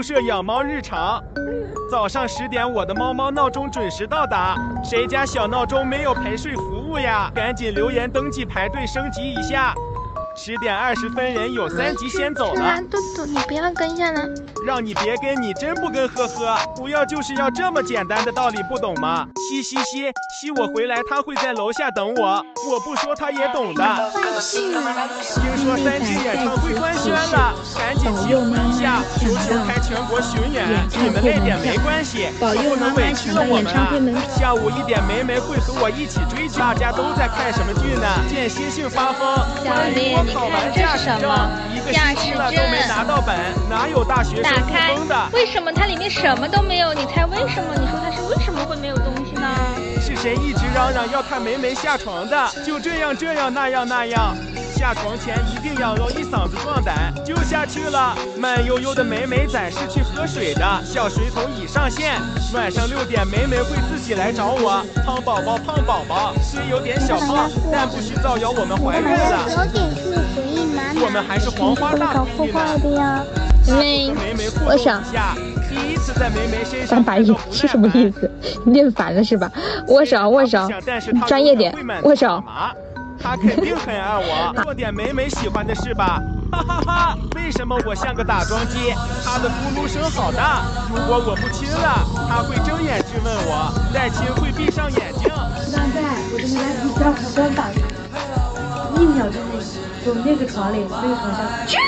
宿舍养猫日常。早上十点，我的猫猫闹钟准时到达。谁家小闹钟没有陪睡服务呀？赶紧留言登记排队升级一下。十点二十分，人有三级先走了。杜杜，你不要跟下来。让你别跟，你真不跟，呵呵。不要就是要这么简单的道理，不懂吗？嘻嘻嘻，吸我回来，他会在楼下等我。我不说他也懂的。听说三只演唱会官宣了，赶紧祈福一下，求求开全国巡演。你们累点没关系，不能委屈了我们啊。下午一点，梅梅会和我一起追剧。大家都在看什么剧呢？见星星发疯。小丽，你看这是什么？驾驶证都没拿到本，哪有大学生疯的？为什么它里面什么都没有？你猜为什么？你说它是为什么会没有东西呢？是谁一直嚷嚷要看梅梅下床的？就这样这样那样那样，下床前一定要揉一嗓子壮胆，就下去了。慢悠悠的梅梅仔是去喝水的，小水桶已上线。晚上六点，梅梅会自己来找我。胖宝宝，胖宝宝，虽有点小胖，但不许造谣我们怀孕了。我们还是黄花大搞破坏的呀。妹，我想。第一次在梅梅身上翻白眼是什么意思？你厌烦了是吧？握手，握手，专业点，握手。他肯定很爱我，做点梅梅喜欢的事吧。哈哈哈！为什么我像个打桩机？他的呼噜声好大。如果我不亲了，他会睁眼质问我；再亲会闭上眼睛。现在我正在比较可观吧，一秒钟内从那个床里那个床下。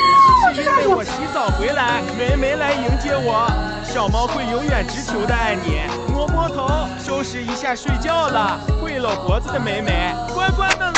我洗澡回来，梅梅来迎接我。小猫会永远直球的爱你，摸摸头，收拾一下睡觉了。会搂脖子的梅梅，乖乖的吻。